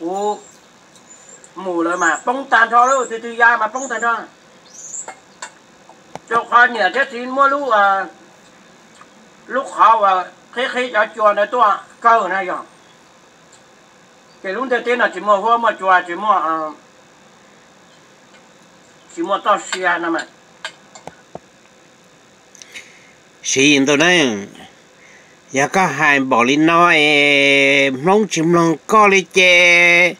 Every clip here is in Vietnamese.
cú mù rồi mà bông tàn cho đâu từ từ ra mà bông tàn cho. Cho khoa nhỉ thế thì mua lúc à lúc họ và khi khi cho chùa này tôi câu này rồi. Cái lúc đầu tiên là chỉ mua hoa mà chùa, chỉ mua à chỉ mua tao xia nè mà xin tôi đây giờ có hai bỏ đi nói mong chim lòng có đi chè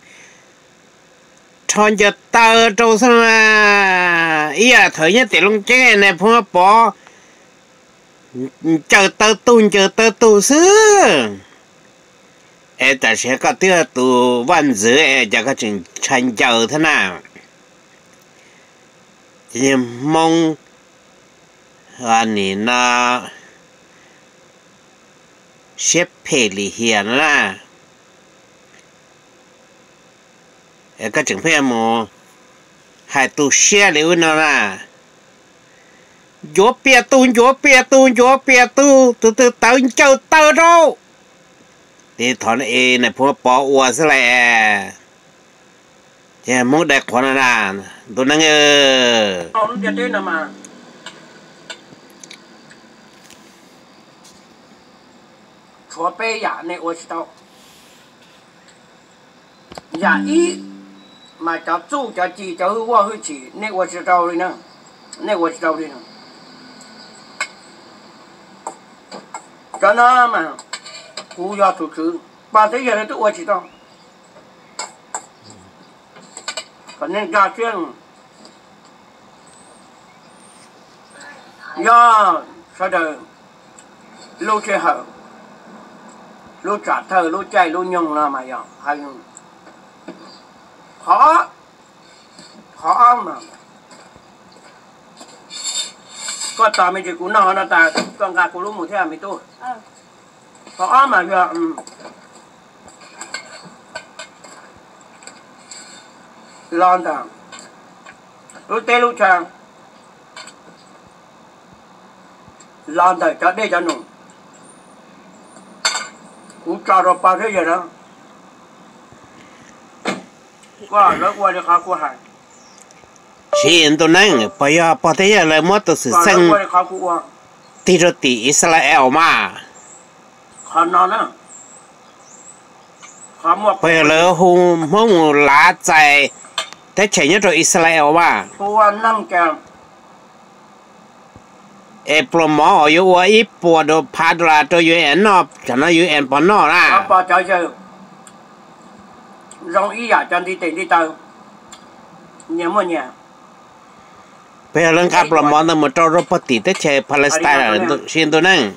chọn cho tơ trâu sao mà? Ý à thời nhất thì long chế này phong bỏ chờ tơ tu, chờ tơ tu sư ê ta sẽ có tiêu tu văn dữ ê cho có chừng chân chờ thế nào. Chỉ mong anh nè nó xếp phê lì hiền là em có chừng phê mồ hai tu xe liu nó là gió bia tu gió bia tu gió bia tu tu tu tao châu tao đâu thì thằng này này phụ bỏ qua sẽ lại chứ muốn đẹp khoản là tôi năng ơ. ông giờ tên là mà chúa bê giả này tôi知道giả ý mà cho chú cho chị cho hư qua hư chỉ này tôi知道rồi nè này tôi知道rồi nè cho nó mà cú do chủ trừ ba thế giờ tôi tôi 知道反正家眷要说的路最好， lô trả thờ lô chạy lô nhung là mà dòng hay khó. Khó mà. Có tao mình chỉ cú nó nó ta con gà cú lúc một thế à mình tôi? Ờ. Khó mà giờ lon đằng lúc tê lúc chàng lon đời cho đây cho nùng cho rồi bao thế giờ đó qua lớp qua đi khá của hải xì tôi năng bây giờ bỏ thế giờ lại mất tôi sự qua qua của tí rồi tí Israel mà khá non á khá một bây giờ lỡ hùng mong lá chạy thế chạy nhất rồi Israel mà của năm kèm e promo ở yếu ít bộ đồ padra cho UN nó cho nó UN bỏ nó nó ra. Bao cho giờ rong giả chân đi tỉnh đi tàu nhớ một nhà. Bây giờ lần gặp promo nó bắt tí thế chạy Palestine là xin tôi năng